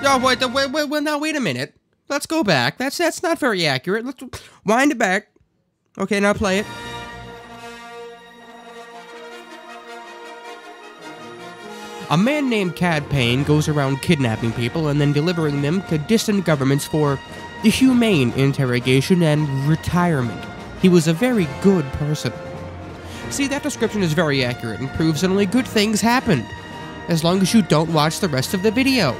Oh, wait, wait, wait, wait, now wait a minute. Let's go back. That's that's not very accurate. Let's wind it back. Okay, now play it. A man named Cad Payne goes around kidnapping people and then delivering them to distant governments for the humane interrogation and retirement. He was a very good person. See, that description is very accurate and proves that only good things happened, as long as you don't watch the rest of the video.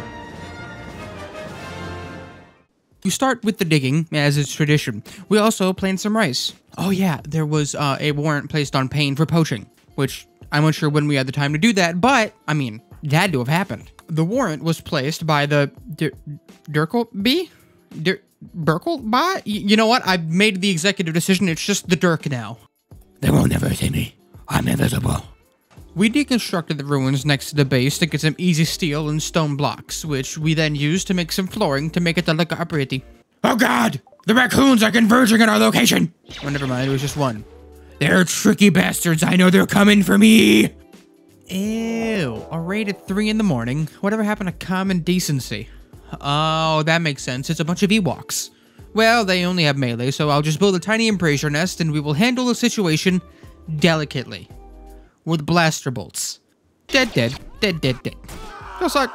You start with the digging, as is tradition. We also plant some rice. Oh yeah, there was uh, a warrant placed on Payne for poaching, which I'm unsure when we had the time to do that, but, I mean, it had to have happened. The warrant was placed by the D- Dirkleby? D- Burkleby? You know what? I've made the executive decision. It's just the Dirk now. They will never see me. I'm invisible. We deconstructed the ruins next to the base to get some easy steel and stone blocks, which we then used to make some flooring to make it look pretty. Oh god! The raccoons are converging on our location! Oh, never mind, it was just one. They're tricky bastards. I know they're coming for me. Ew. A raid at 3 in the morning. Whatever happened to common decency? Oh, that makes sense. It's a bunch of Ewoks. Well, they only have melee, so I'll just build a tiny embrasure nest and we will handle the situation delicately. With blaster bolts. Dead, dead, dead, dead, dead. Just like,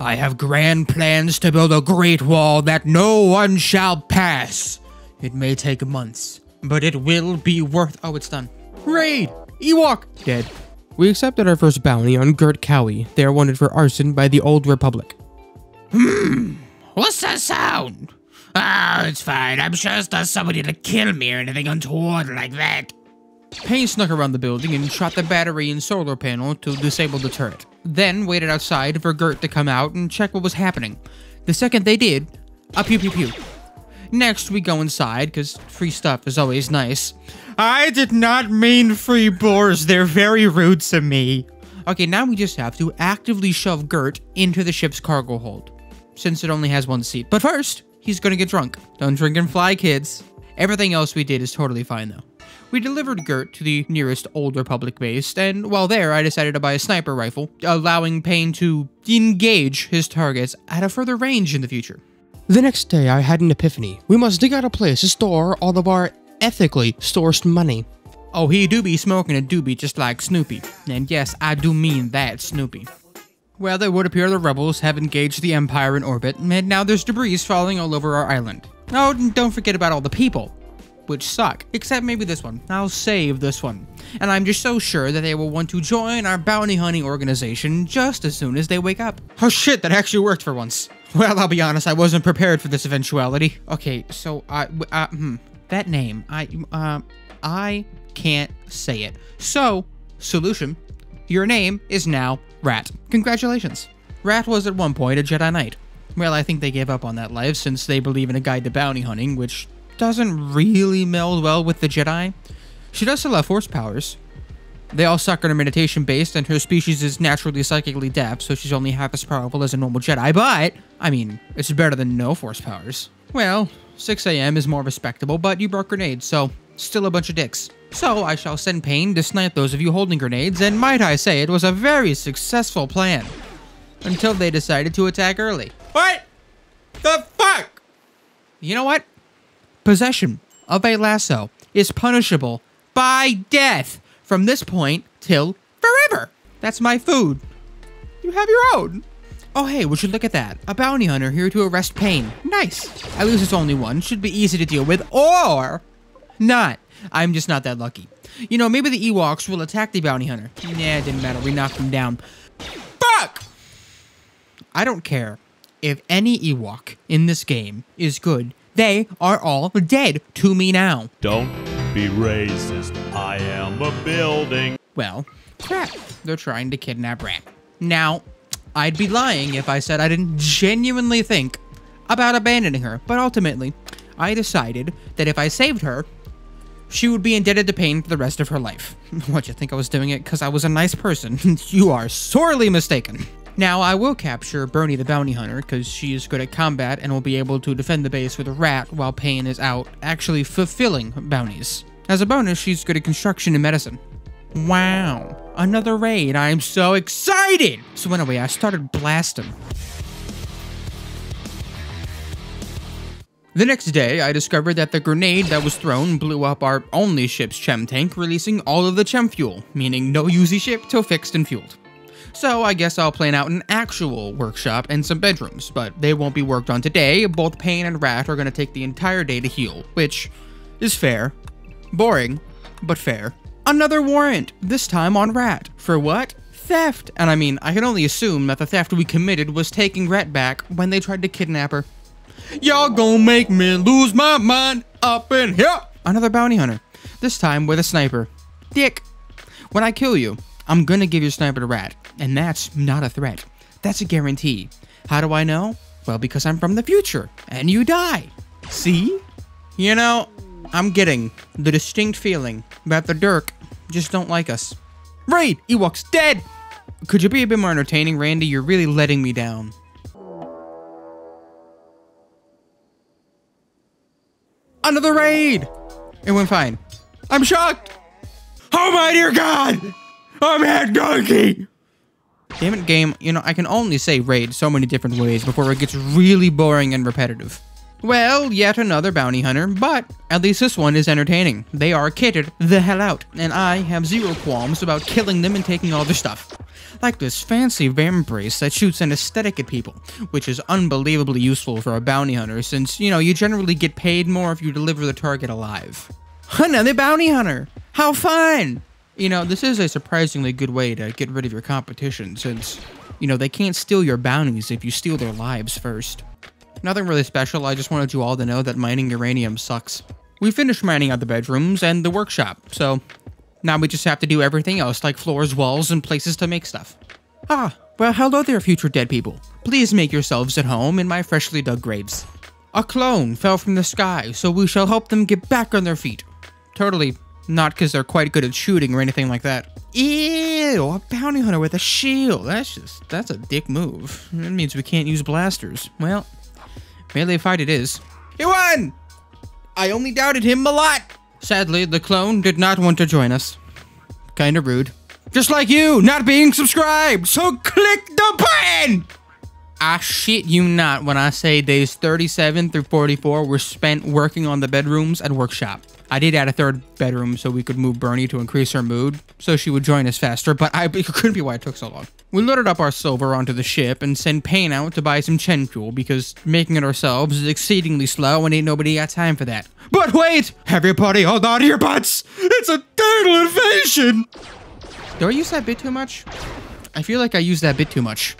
I have grand plans to build a great wall that no one shall pass. It may take months, but it will be worth. Oh, it's done. Raid! Ewok! Dead. We accepted our first bounty on Gert Cowie. They are wanted for arson by the Old Republic. Hmm, what's that sound? Ah, oh, it's fine. I'm sure it's not somebody to kill me or anything untoward like that. Payne snuck around the building and shot the battery and solar panel to disable the turret. Then waited outside for Gert to come out and check what was happening. The second they did, a pew pew pew. Next, we go inside, because free stuff is always nice. I did not mean free boars. They're very rude to me. Okay, now we just have to actively shove Gert into the ship's cargo hold, since it only has one seat. But first, he's gonna get drunk. Don't drink and fly, kids. Everything else we did is totally fine, though. We delivered Gert to the nearest Old Republic base, and while there, I decided to buy a sniper rifle, allowing Payne to engage his targets at a further range in the future. The next day, I had an epiphany. We must dig out a place to store all of our ethically sourced money. Oh, he do be smoking a doobie just like Snoopy. And yes, I do mean that Snoopy. Well, it would appear the rebels have engaged the Empire in orbit, and now there's debris falling all over our island. Oh, don't forget about all the people, which suck. Except maybe this one. I'll save this one. And I'm just so sure that they will want to join our bounty hunting organization just as soon as they wake up. Oh shit, that actually worked for once. Well, I'll be honest, I wasn't prepared for this eventuality. Okay, so, I, uh, hmm, that name, I, uh, I can't say it. So, solution, your name is now Rat. Congratulations. Rat was at one point a Jedi Knight. Well, I think they gave up on that life since they believe in a guide to bounty hunting, which doesn't really meld well with the Jedi. She does still have force powers, they all suck on her meditation based, and her species is naturally psychically deaf, so she's only half as powerful as a normal Jedi, but, I mean, it's better than no force powers. Well, 6 a.m. is more respectable, but you broke grenades, so still a bunch of dicks. So I shall send Payne to snipe those of you holding grenades, and might I say, it was a very successful plan. Until they decided to attack early. What? The fuck? You know what? Possession of a lasso is punishable by death from this point till forever. That's my food. You have your own. Oh, hey, would you look at that? A bounty hunter here to arrest Payne. Nice. At least it's only one. Should be easy to deal with, or not. I'm just not that lucky. You know, maybe the Ewoks will attack the bounty hunter. Nah, didn't matter. We knocked him down. Fuck! I don't care if any Ewok in this game is good. They are all dead to me now. Don't be racist. I am a building. Well, crap. They're trying to kidnap Rat. Now, I'd be lying if I said I didn't genuinely think about abandoning her, but ultimately, I decided that if I saved her, she would be indebted to Payne for the rest of her life. what, you think I was doing it because I was a nice person? you are sorely mistaken. Now, I will capture Bernie the Bounty Hunter, because she is good at combat and will be able to defend the base with a rat while Payne is out actually fulfilling bounties. As a bonus, she's good at construction and medicine. Wow, another raid. I'm so excited! So anyway, I started blasting. The next day, I discovered that the grenade that was thrown blew up our only ship's chem tank, releasing all of the chem fuel, meaning no UZ ship till fixed and fueled. So I guess I'll plan out an actual workshop and some bedrooms, but they won't be worked on today. Both Payne and Rat are going to take the entire day to heal, which is fair. Boring, but fair. Another warrant, this time on Rat. For what? Theft. And I mean, I can only assume that the theft we committed was taking Rat back when they tried to kidnap her. Y'all gonna make me lose my mind up in here. Another bounty hunter, this time with a sniper. Dick, when I kill you, I'm gonna give your sniper to Rat, and that's not a threat. That's a guarantee. How do I know? Well, because I'm from the future, and you die. See? You know, I'm getting the distinct feeling that the Dirk just don't like us. Raid! Ewok's dead! Could you be a bit more entertaining, Randy? You're really letting me down. Another raid! It went fine. I'm shocked! Oh my dear god! I'm head donkey! Damn it, game. You know, I can only say raid so many different ways before it gets really boring and repetitive. Well, yet another bounty hunter, but at least this one is entertaining. They are kitted the hell out, and I have zero qualms about killing them and taking all their stuff. Like this fancy vambrace that shoots anesthetic at people, which is unbelievably useful for a bounty hunter since, you know, you generally get paid more if you deliver the target alive. Another bounty hunter! How fun! You know, this is a surprisingly good way to get rid of your competition since, you know, they can't steal your bounties if you steal their lives first. Nothing really special, I just wanted you all to know that mining uranium sucks. We finished mining out the bedrooms and the workshop, so now we just have to do everything else like floors, walls, and places to make stuff. Ah, well hello there future dead people. Please make yourselves at home in my freshly dug graves. A clone fell from the sky, so we shall help them get back on their feet. Totally not because they're quite good at shooting or anything like that. Ew, a bounty hunter with a shield. That's just, that's a dick move. That means we can't use blasters. Well, melee fight it is. He won! I only doubted him a lot. Sadly, the clone did not want to join us. Kinda rude. Just like you, not being subscribed, so click the button! I shit you not when I say days 37 through 44 were spent working on the bedrooms and workshop. I did add a third bedroom so we could move Bernie to increase her mood, so she would join us faster, but I, it couldn't be why it took so long. We loaded up our silver onto the ship and sent Payne out to buy some chem fuel because making it ourselves is exceedingly slow and ain't nobody got time for that. But wait! Everybody hold on to your butts! It's a total invasion! Do I use that bit too much? I feel like I use that bit too much.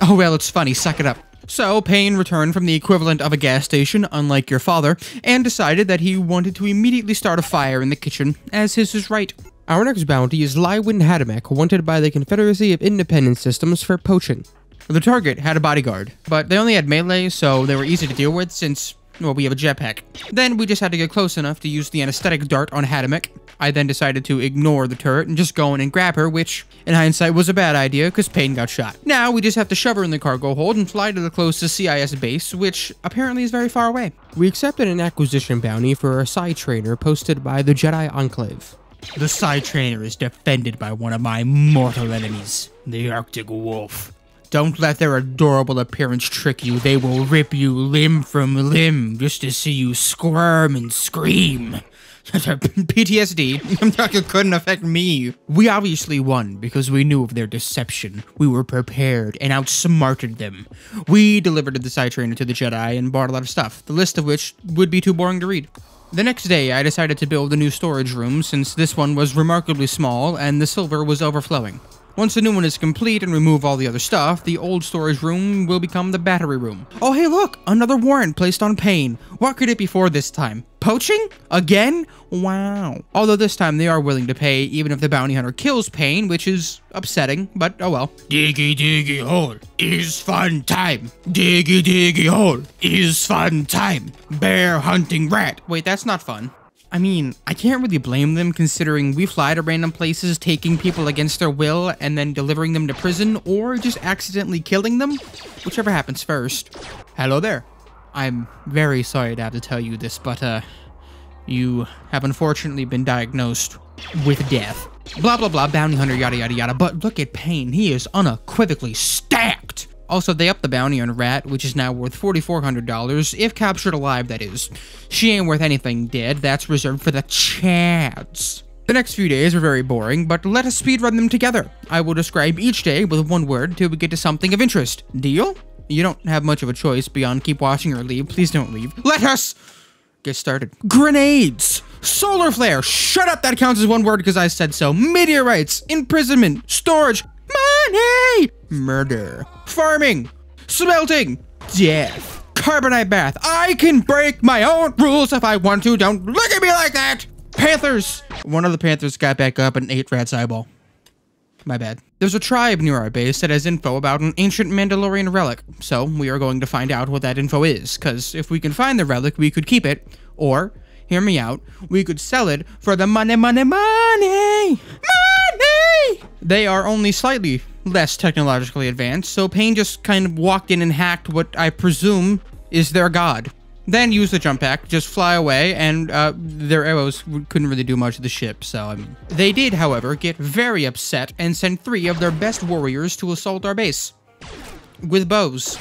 Oh well, it's funny, suck it up. So, Payne returned from the equivalent of a gas station, unlike your father, and decided that he wanted to immediately start a fire in the kitchen, as his is right. Our next bounty is Lywin Hadamek, wanted by the Confederacy of Independent Systems for poaching. The target had a bodyguard, but they only had melee, so they were easy to deal with since, well, we have a jetpack. Then we just had to get close enough to use the anesthetic dart on Hadamek. I then decided to ignore the turret and just go in and grab her, which, in hindsight, was a bad idea because Payne got shot. Now we just have to shove her in the cargo hold and fly to the closest CIS base, which apparently is very far away. We accepted an acquisition bounty for a Psi trainer posted by the Jedi Enclave. The Psi trainer is defended by one of my mortal enemies, the Arctic Wolf. Don't let their adorable appearance trick you. They will rip you limb from limb just to see you squirm and scream. PTSD. I'm talking, it couldn't affect me. We obviously won because we knew of their deception. We were prepared and outsmarted them. We delivered the Psi Trainer to the Jedi and bought a lot of stuff, the list of which would be too boring to read. The next day, I decided to build a new storage room since this one was remarkably small and the silver was overflowing. Once the new one is complete and remove all the other stuff, the old storage room will become the battery room. Oh hey look, another warrant placed on Payne. What could it be for this time? Poaching? Again? Wow. Although this time they are willing to pay even if the bounty hunter kills Payne, which is upsetting, but oh well. Diggy diggy hole is fun time. Diggy diggy hole is fun time. Bear hunting rat. Wait, that's not fun. I mean, I can't really blame them considering we fly to random places, taking people against their will, and then delivering them to prison, or just accidentally killing them, whichever happens first. Hello there. I'm very sorry to have to tell you this, but, uh, you have unfortunately been diagnosed with death. Blah, blah, blah, bounty hunter, yada, yada, yada, but look at Payne. He is unequivocally stacked. Also, they upped the bounty on Rat, which is now worth $4,400, if captured alive, that is. She ain't worth anything dead, that's reserved for the Chads. The next few days are very boring, but let us speedrun them together. I will describe each day with one word till we get to something of interest. Deal? You don't have much of a choice beyond keep watching or leave. Please don't leave. Let us get started. Grenades! Solar flare! Shut up, that counts as one word because I said so. Meteorites! Imprisonment! Storage! Money! Murder. Farming! Smelting! Death. Carbonite bath. I can break my own rules if I want to. Don't look at me like that! Panthers! One of the Panthers got back up and ate Rat's eyeball. My bad. There's a tribe near our base that has info about an ancient Mandalorian relic, so we are going to find out what that info is, because if we can find the relic, we could keep it, or, hear me out, we could sell it for the money, money, money! Money! They are only slightly less technologically advanced, so Payne just kind of walked in and hacked what I presume is their god. Then use the jump pack, just fly away, and uh, their arrows couldn't really do much to the ship, so I mean. They did, however, get very upset and send three of their best warriors to assault our base. With bows.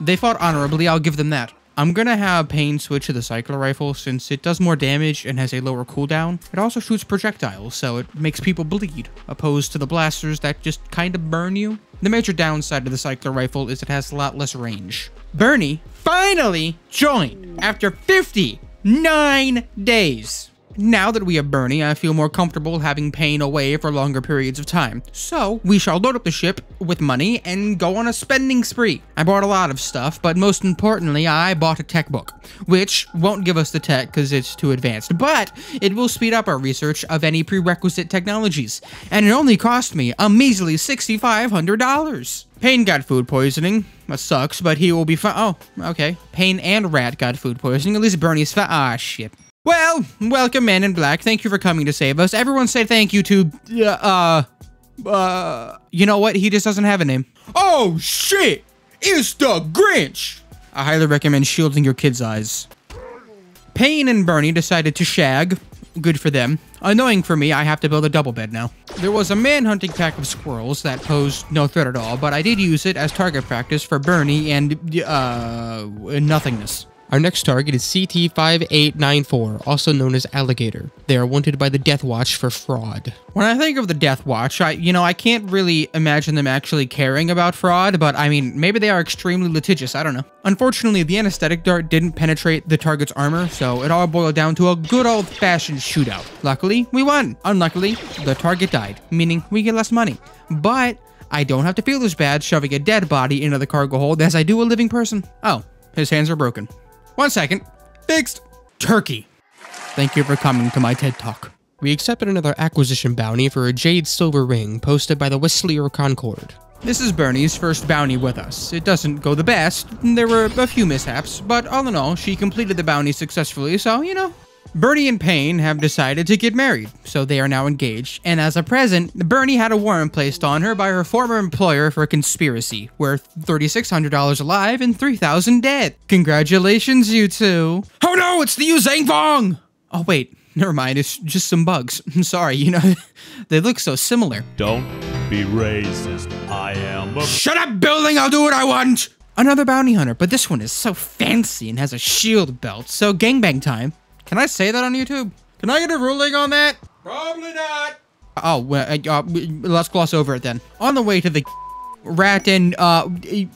They fought honorably, I'll give them that. I'm gonna have Payne switch to the cycler rifle since it does more damage and has a lower cooldown. It also shoots projectiles, so it makes people bleed, opposed to the blasters that just kinda burn you. The major downside of the cycler rifle is it has a lot less range. Bernie finally joined after 59 days. Now that we have Bernie, I feel more comfortable having Payne away for longer periods of time. So, we shall load up the ship with money and go on a spending spree. I bought a lot of stuff, but most importantly, I bought a tech book, which won't give us the tech because it's too advanced, but it will speed up our research of any prerequisite technologies. And it only cost me a measly $6,500. Payne got food poisoning. That sucks, but he will be fine. Oh, okay. Payne and Rat got food poisoning. At least Bernie's fine. Ah, shit. Well, welcome, Man in Black. Thank you for coming to save us. Everyone say thank you to, uh, uh, you know what? He just doesn't have a name. Oh, shit! It's the Grinch! I highly recommend shielding your kids' eyes. Payne and Bernie decided to shag. Good for them. Annoying for me, I have to build a double bed now. There was a man-hunting pack of squirrels that posed no threat at all, but I did use it as target practice for Bernie and, uh, nothingness. Our next target is CT5894, also known as Alligator. They are wanted by the Death Watch for fraud. When I think of the Death Watch, I, you know, I can't really imagine them actually caring about fraud, but I mean, maybe they are extremely litigious, I don't know. Unfortunately, the anesthetic dart didn't penetrate the target's armor, so it all boiled down to a good old-fashioned shootout. Luckily, we won. Unluckily, the target died, meaning we get less money. But I don't have to feel as bad shoving a dead body into the cargo hold as I do a living person. Oh, his hands are broken. One second. Fixed. Turkey. Thank you for coming to my TED Talk. We accepted another acquisition bounty for a jade silver ring posted by the Whistler Concord. This is Bernie's first bounty with us. It doesn't go the best. There were a few mishaps, but all in all, she completed the bounty successfully, so, you know, Bernie and Payne have decided to get married, so they are now engaged. And as a present, Bernie had a warrant placed on her by her former employer for conspiracy, worth $3,600 alive and 3,000 dead. Congratulations, you two. Oh no, it's the Yuuzhan Vong! Oh wait, never mind, it's just some bugs. I'm sorry, you know, they look so similar. Don't be racist. I am a Shut up, building, I'll do what I want! Another bounty hunter, but this one is so fancy and has a shield belt, so gangbang time. Can I say that on YouTube? Can I get a ruling on that? Probably not. Oh, well, uh, let's gloss over it then. On the way to the rat and, uh,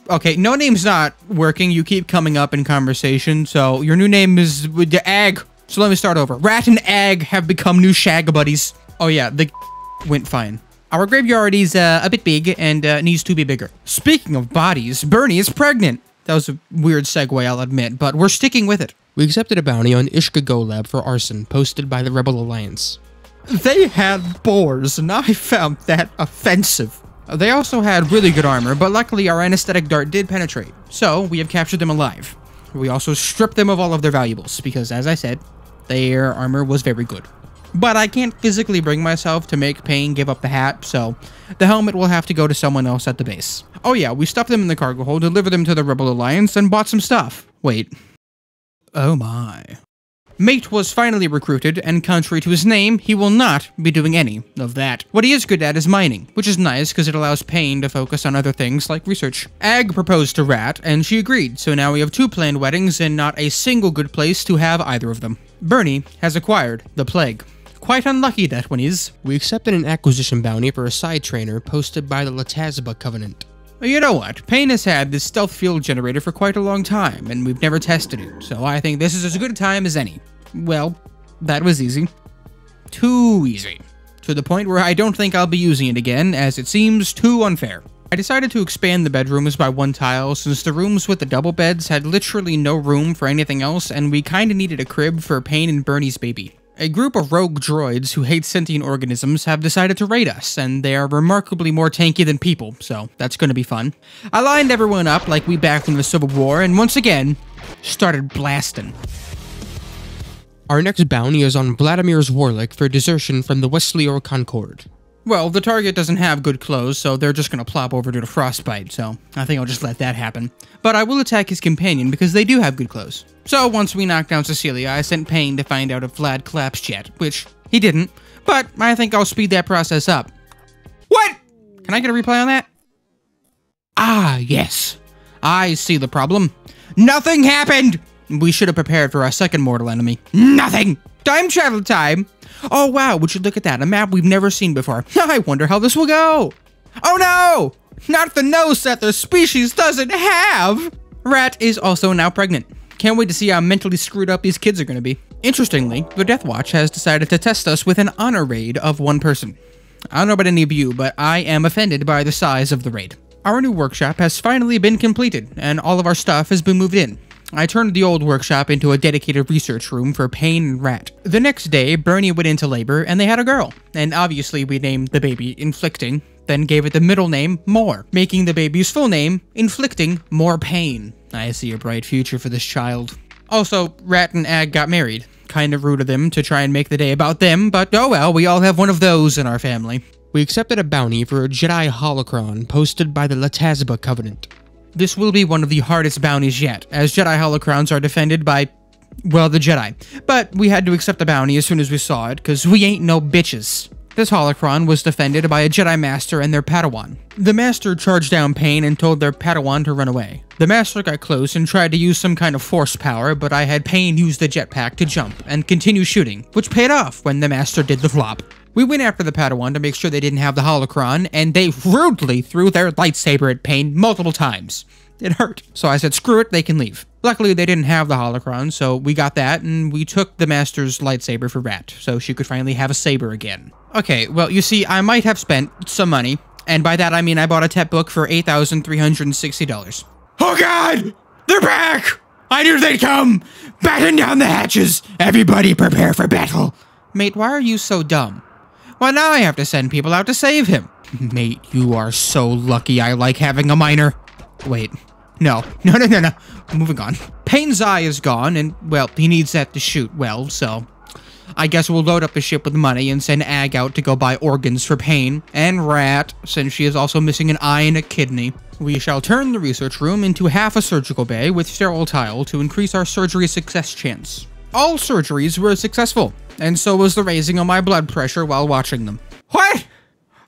okay, no name's not working. You keep coming up in conversation, so your new name is the Ag. So let me start over. Rat and Ag have become new shag buddies. Oh yeah, the went fine. Our graveyard is uh, a bit big and uh, needs to be bigger. Speaking of bodies, Bernie is pregnant. That was a weird segue, I'll admit, but we're sticking with it. We accepted a bounty on Ishka Golab for arson, posted by the Rebel Alliance. They had boars, and I found that offensive. They also had really good armor, but luckily our anesthetic dart did penetrate, so we have captured them alive. We also stripped them of all of their valuables, because as I said, their armor was very good. But I can't physically bring myself to make Payne give up the hat, so the helmet will have to go to someone else at the base. Oh yeah, we stuffed them in the cargo hold, delivered them to the Rebel Alliance, and bought some stuff. Wait. Oh my. Mate was finally recruited, and contrary to his name, he will not be doing any of that. What he is good at is mining, which is nice because it allows Payne to focus on other things like research. Ag proposed to Rat, and she agreed, so now we have two planned weddings and not a single good place to have either of them. Bernie has acquired the plague. Quite unlucky that one is. We accepted an acquisition bounty for a Psi trainer posted by the Latazba Covenant. You know what? Payne has had this stealth fuel generator for quite a long time, and we've never tested it, so I think this is as good a time as any. Well, that was easy. Too easy. To the point where I don't think I'll be using it again, as it seems too unfair. I decided to expand the bedrooms by one tile since the rooms with the double beds had literally no room for anything else, and we kinda needed a crib for Payne and Bernie's baby. A group of rogue droids who hate sentient organisms have decided to raid us, and they are remarkably more tanky than people, so that's gonna be fun. I lined everyone up like we back in the Civil War, and once again, started blasting. Our next bounty is on Vladimir's Warlick for desertion from the Westlior Concord. Well, the target doesn't have good clothes, so they're just gonna plop over due to frostbite, so I think I'll just let that happen. But I will attack his companion because they do have good clothes. So once we knocked down Cecilia, I sent Payne to find out if Vlad collapsed yet, which he didn't, but I think I'll speed that process up. What? Can I get a replay on that? Ah, yes. I see the problem. Nothing happened! We should have prepared for our second mortal enemy. Nothing! Time travel time! Oh wow, would you look at that? A map we've never seen before. I wonder how this will go. Oh no! Not the nose that the species doesn't have! Rat is also now pregnant. Can't wait to see how mentally screwed up these kids are gonna be. Interestingly, the Death Watch has decided to test us with an honor raid of one person. I don't know about any of you, but I am offended by the size of the raid. Our new workshop has finally been completed, and all of our stuff has been moved in. I turned the old workshop into a dedicated research room for Payne and Rat. The next day, Bernie went into labor and they had a girl. And obviously we named the baby Inflicting, then gave it the middle name More, making the baby's full name Inflicting More Pain. I see a bright future for this child. Also, Rat and Ag got married. Kind of rude of them to try and make the day about them, but oh well, we all have one of those in our family. We accepted a bounty for a Jedi holocron posted by the Latazba Covenant. This will be one of the hardest bounties yet, as Jedi holocrons are defended by, well, the Jedi. But we had to accept the bounty as soon as we saw it, because we ain't no bitches. This holocron was defended by a Jedi Master and their Padawan. The Master charged down Payne and told their Padawan to run away. The Master got close and tried to use some kind of force power, but I had Payne use the jetpack to jump and continue shooting, which paid off when the Master did the flop. We went after the Padawan to make sure they didn't have the holocron, and they rudely threw their lightsaber at Payne multiple times. It hurt. So I said, screw it, they can leave. Luckily, they didn't have the holocron, so we got that, and we took the Master's lightsaber for Rat, so she could finally have a saber again. Okay, well, you see, I might have spent some money, and by that I mean I bought a tech book for $8,360. Oh god! They're back! I knew they'd come! Batten down the hatches! Everybody prepare for battle! Mate, why are you so dumb? Well, now I have to send people out to save him. Mate, you are so lucky I like having a miner. Wait. No. No, no, no, no. Moving on. Payne's eye is gone, and, well, he needs that to shoot well, so... I guess we'll load up the ship with money and send Ag out to go buy organs for Payne, and Rat, since she is also missing an eye and a kidney. We shall turn the research room into half a surgical bay with sterile tile to increase our surgery success chance. All surgeries were successful, and so was the raising of my blood pressure while watching them. What?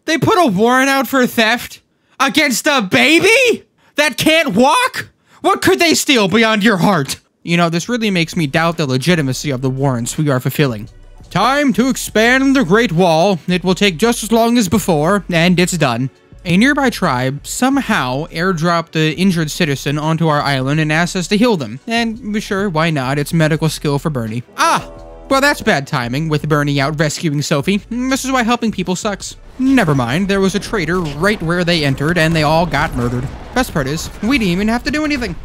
They put a warrant out for theft? Against a baby? That can't walk? What could they steal beyond your heart? You know, this really makes me doubt the legitimacy of the warrants we are fulfilling. Time to expand the Great Wall. It will take just as long as before, and it's done. A nearby tribe somehow airdropped the injured citizen onto our island and asked us to heal them. And sure, why not? It's medical skill for Bernie. Ah! Well, that's bad timing, with Bernie out rescuing Sophie. This is why helping people sucks. Never mind, there was a traitor right where they entered, and they all got murdered. Best part is, we didn't even have to do anything.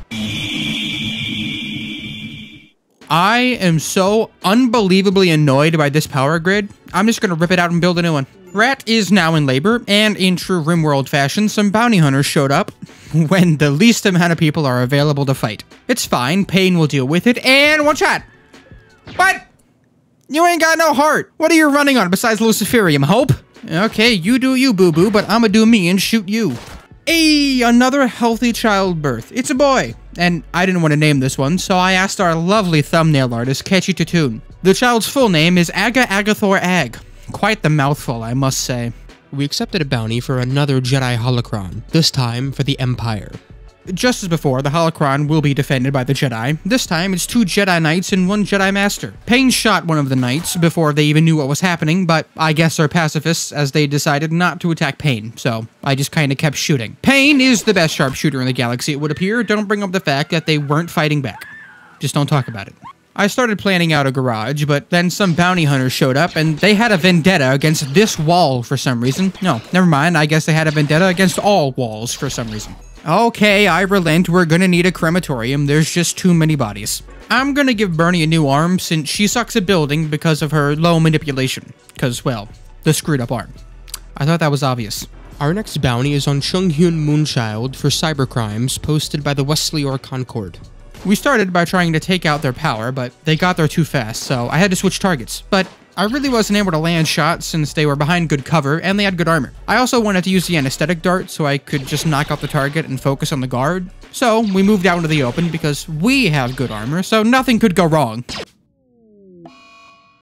I am so unbelievably annoyed by this power grid. I'm just gonna rip it out and build a new one. Rat is now in labor, and in true RimWorld fashion, some bounty hunters showed up when the least amount of people are available to fight. It's fine, Payne will deal with it, and one shot! What? You ain't got no heart. What are you running on besides Luciferium, Hope? Okay, you do you, boo-boo, but I'ma do me and shoot you. Hey, another healthy childbirth. It's a boy. and I didn't want to name this one, so I asked our lovely thumbnail artist, Catchy Tatoon. The child's full name is Aga Agathor Ag. Quite the mouthful, I must say. We accepted a bounty for another Jedi holocron, this time for the Empire. Just as before, the holocron will be defended by the Jedi. This time, it's two Jedi Knights and one Jedi Master. Payne shot one of the Knights before they even knew what was happening, but I guess they're pacifists as they decided not to attack Payne, so I just kinda kept shooting. Payne is the best sharpshooter in the galaxy, it would appear. Don't bring up the fact that they weren't fighting back. Just don't talk about it. I started planning out a garage, but then some bounty hunters showed up and they had a vendetta against this wall for some reason. No, never mind. I guess they had a vendetta against all walls for some reason. Okay, I relent. We're gonna need a crematorium. There's just too many bodies. I'm gonna give Bernie a new arm since she sucks at building because of her low manipulation. Because, well, the screwed up arm. I thought that was obvious. Our next bounty is on Chung Hyun Moonchild for cybercrimes posted by the Wesley or Concord. We started by trying to take out their power, but they got there too fast, so I had to switch targets. But I really wasn't able to land shots since they were behind good cover and they had good armor. I also wanted to use the anesthetic dart so I could just knock out the target and focus on the guard. So we moved out into the open because we have good armor, so nothing could go wrong.